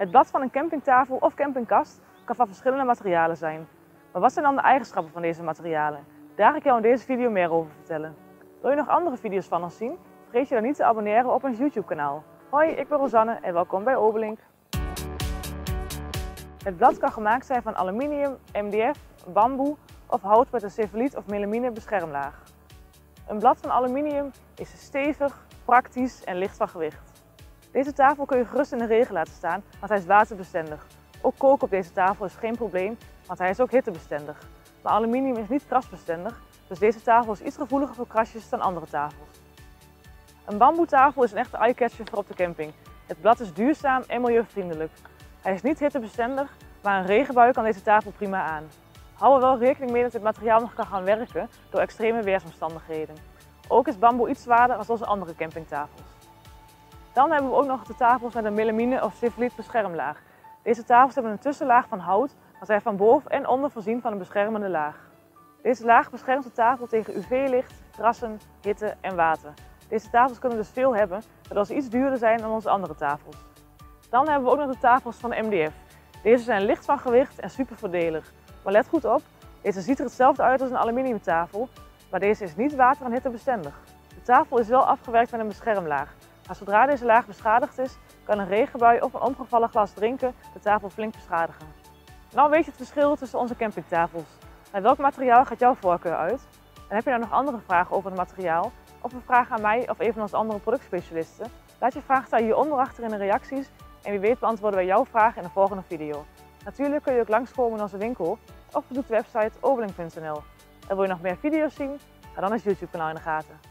Het blad van een campingtafel of campingkast kan van verschillende materialen zijn. Maar wat zijn dan de eigenschappen van deze materialen? Daar ga ik jou in deze video meer over vertellen. Wil je nog andere video's van ons zien? Vergeet je dan niet te abonneren op ons YouTube kanaal. Hoi, ik ben Rosanne en welkom bij Obelink. Het blad kan gemaakt zijn van aluminium, MDF, bamboe of hout met een cevaliet of melamine beschermlaag. Een blad van aluminium is stevig, praktisch en licht van gewicht. Deze tafel kun je gerust in de regen laten staan, want hij is waterbestendig. Ook koken op deze tafel is geen probleem, want hij is ook hittebestendig. Maar aluminium is niet krasbestendig, dus deze tafel is iets gevoeliger voor krasjes dan andere tafels. Een bamboetafel is een echte eye-catcher voor op de camping. Het blad is duurzaam en milieuvriendelijk. Hij is niet hittebestendig, maar een regenbui kan deze tafel prima aan. Hou er wel rekening mee dat dit materiaal nog kan gaan werken door extreme weersomstandigheden. Ook is bamboe iets zwaarder dan onze andere campingtafels. Dan hebben we ook nog de tafels met een melamine of civiliet beschermlaag. Deze tafels hebben een tussenlaag van hout, maar zijn van boven en onder voorzien van een beschermende laag. Deze laag beschermt de tafel tegen UV-licht, krassen, hitte en water. Deze tafels kunnen dus veel hebben, waardoor ze iets duurder zijn dan onze andere tafels. Dan hebben we ook nog de tafels van MDF. Deze zijn licht van gewicht en super voordelig. Maar let goed op, deze ziet er hetzelfde uit als een aluminiumtafel, maar deze is niet water- en hittebestendig. De tafel is wel afgewerkt met een beschermlaag, maar zodra deze laag beschadigd is, kan een regenbui of een omgevallen glas drinken de tafel flink beschadigen. Nou weet je het verschil tussen onze campingtafels. Bij welk materiaal gaat jouw voorkeur uit? En heb je nou nog andere vragen over het materiaal? Of een vraag aan mij of een van onze andere productspecialisten? Laat je vraag staan hieronder achter in de reacties en wie weet beantwoorden wij jouw vraag in de volgende video. Natuurlijk kun je ook langskomen in onze winkel of bezoek de website obeling.nl. En wil je nog meer video's zien? Ga dan ons YouTube kanaal in de gaten.